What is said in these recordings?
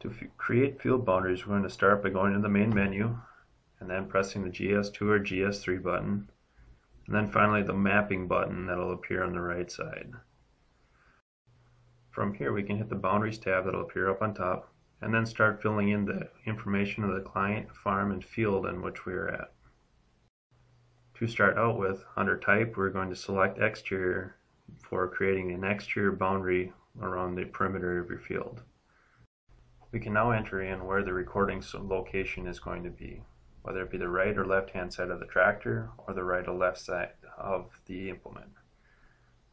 To create field boundaries, we're going to start by going to the main menu and then pressing the GS2 or GS3 button and then finally the mapping button that'll appear on the right side. From here we can hit the boundaries tab that'll appear up on top and then start filling in the information of the client, farm, and field in which we are at. To start out with, under type we're going to select exterior for creating an exterior boundary around the perimeter of your field. We can now enter in where the recording location is going to be, whether it be the right or left hand side of the tractor or the right or left side of the implement.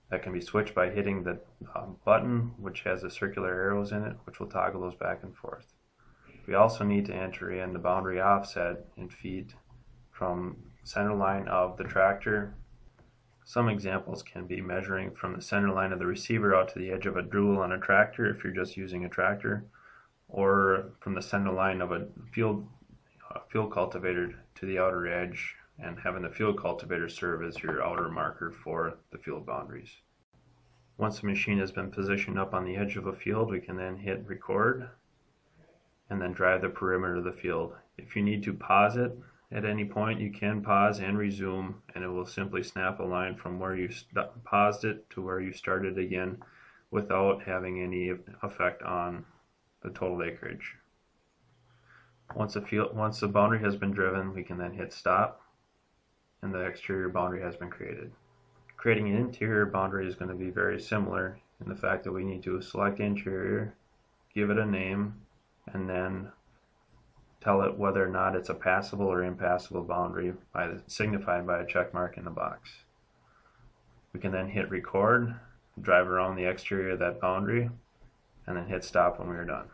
That can be switched by hitting the um, button which has the circular arrows in it which will toggle those back and forth. We also need to enter in the boundary offset in feet from center line of the tractor. Some examples can be measuring from the center line of the receiver out to the edge of a dual on a tractor if you're just using a tractor or from the center line of a field uh, field cultivator to the outer edge and having the field cultivator serve as your outer marker for the field boundaries. Once the machine has been positioned up on the edge of a field, we can then hit record and then drive the perimeter of the field. If you need to pause it at any point, you can pause and resume and it will simply snap a line from where you paused it to where you started again without having any effect on the total acreage. Once the field, once the boundary has been driven, we can then hit stop and the exterior boundary has been created. Creating an interior boundary is going to be very similar in the fact that we need to select interior, give it a name, and then tell it whether or not it's a passable or impassable boundary by the, signified by a check mark in the box. We can then hit record, drive around the exterior of that boundary, and then hit stop when we are done.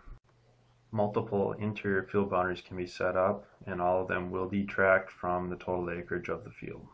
Multiple interior field boundaries can be set up and all of them will detract from the total acreage of the field.